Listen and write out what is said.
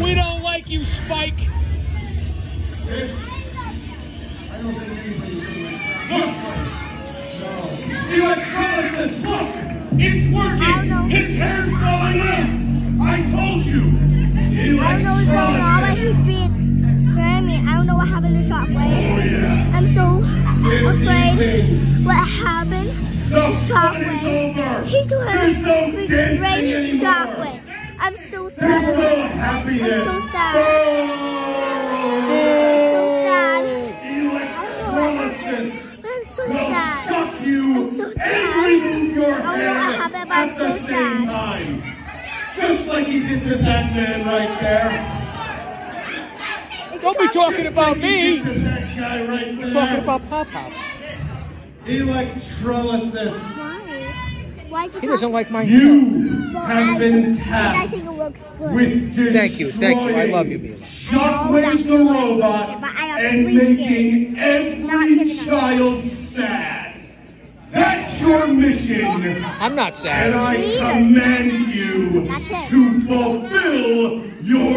You, Spike. I don't think anybody's in my Electrolysis, look! It's I don't know. working! His hair's falling out! I told you! I don't know what's going on, Electrolysis! being very mean. I don't know what happened to Oh, Shockwave. yes. I'm so It's afraid easy. what happened. The Shockwave. over! He's doing There's no dancing anymore! Shockwave. I'm so There's no happiness! I'm so sad. so sad. Electrolysis I'm so will sad. shock you so and remove your I don't hair happened, but I'm at the so same sad. time. Just like he did to that man right there. It's Don't be talking about like he me. did to that guy right there. Talking about Pop Pop. Electrolysis. Why? Why is he, He doesn't like my hair. You Well, have I- been I tasked think it looks good. with destroying Thank you, thank you. I love you, Mila. Shockwave the robot But I have and making every child sad. That's your mission. I'm not sad. And I command you to fulfill your